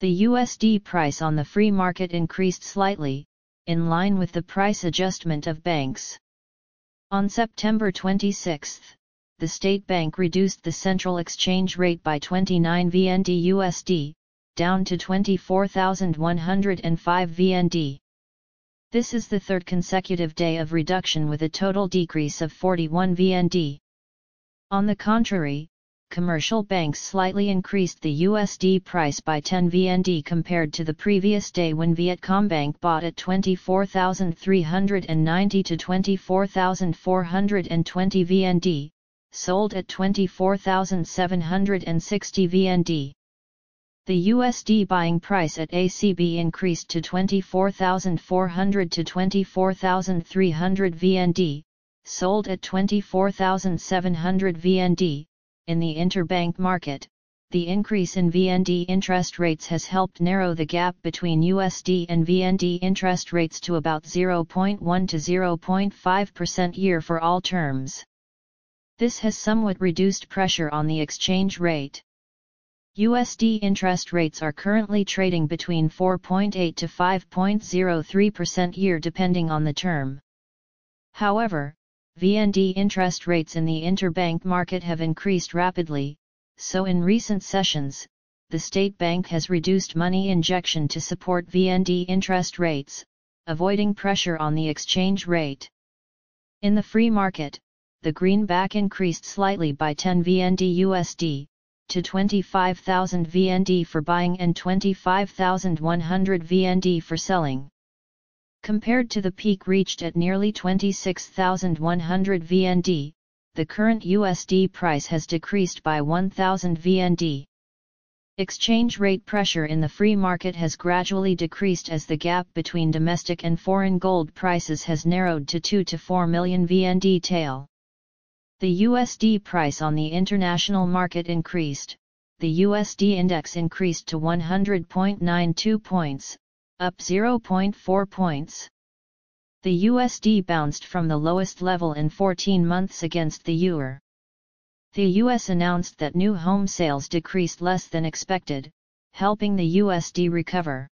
The USD price on the free market increased slightly, in line with the price adjustment of banks. On September 26, the state bank reduced the central exchange rate by 29 VND USD, down to 24,105 VND. This is the third consecutive day of reduction with a total decrease of 41 VND. On the contrary, commercial banks slightly increased the USD price by 10 VND compared to the previous day when Vietcombank bought at 24,390 to 24,420 VND, sold at 24,760 VND. The USD buying price at ACB increased to 24,400 to 24,300 VND, sold at 24,700 VND, in the interbank market, the increase in VND interest rates has helped narrow the gap between USD and VND interest rates to about 0.1 to 0.5% year for all terms. This has somewhat reduced pressure on the exchange rate. USD interest rates are currently trading between 4.8 to 5.03% year depending on the term. However, VND interest rates in the interbank market have increased rapidly, so in recent sessions, the state bank has reduced money injection to support VND interest rates, avoiding pressure on the exchange rate. In the free market, the greenback increased slightly by 10 VND USD, to 25,000 VND for buying and 25,100 VND for selling. Compared to the peak reached at nearly 26,100 VND, the current USD price has decreased by 1,000 VND. Exchange rate pressure in the free market has gradually decreased as the gap between domestic and foreign gold prices has narrowed to 2 to 4 million VND tael. The USD price on the international market increased, the USD index increased to 100.92 points, up 0.4 points. The USD bounced from the lowest level in 14 months against the EUR. The US announced that new home sales decreased less than expected, helping the USD recover.